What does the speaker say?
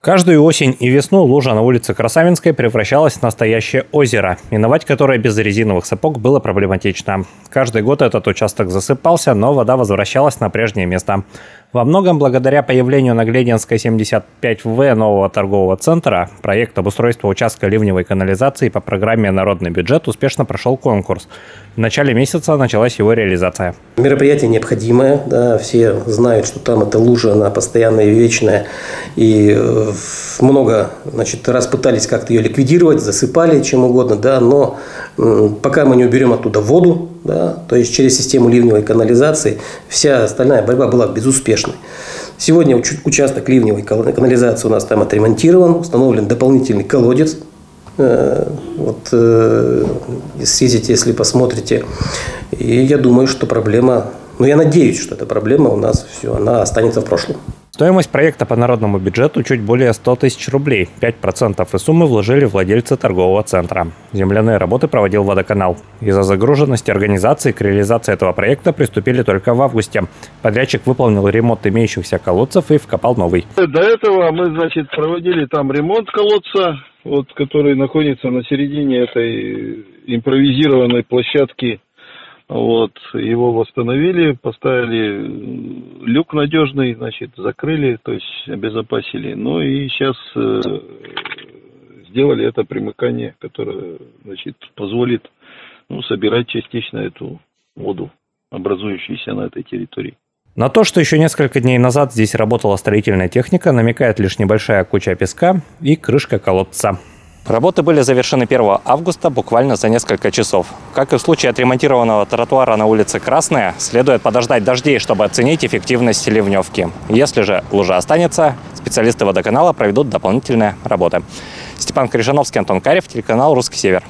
Каждую осень и весну лужа на улице Красавинской превращалась в настоящее озеро, миновать которое без резиновых сапог было проблематично. Каждый год этот участок засыпался, но вода возвращалась на прежнее место. Во многом благодаря появлению на Глединской 75В нового торгового центра проект обустройства участка ливневой канализации по программе «Народный бюджет» успешно прошел конкурс. В начале месяца началась его реализация. Мероприятие необходимое. Да, все знают, что там эта лужа, она постоянная и вечная. И э, много значит, раз пытались как-то ее ликвидировать, засыпали чем угодно, да, но пока мы не уберем оттуда воду, да, то есть через систему ливневой канализации, вся остальная борьба была безуспешной. Сегодня участок ливневой канализации у нас там отремонтирован, установлен дополнительный колодец. Э, вот э, съездите, если посмотрите. И я думаю, что проблема, ну я надеюсь, что эта проблема у нас все, она останется в прошлом. Стоимость проекта по народному бюджету чуть более 100 тысяч рублей. 5% из суммы вложили владельцы торгового центра. Земляные работы проводил водоканал. Из-за загруженности организации к реализации этого проекта приступили только в августе. Подрядчик выполнил ремонт имеющихся колодцев и вкопал новый. До этого мы, значит, проводили там ремонт колодца, вот, который находится на середине этой импровизированной площадки вот, его восстановили, поставили люк надежный, значит, закрыли, то есть обезопасили. Ну и сейчас э, сделали это примыкание, которое, значит, позволит ну, собирать частично эту воду, образующуюся на этой территории. На то, что еще несколько дней назад здесь работала строительная техника, намекает лишь небольшая куча песка и крышка колодца. Работы были завершены 1 августа буквально за несколько часов. Как и в случае отремонтированного тротуара на улице Красная, следует подождать дождей, чтобы оценить эффективность ливневки. Если же лужа останется, специалисты водоканала проведут дополнительные работы. Степан Крижановский, Антон Карев, телеканал «Русский север».